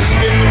deep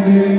baby.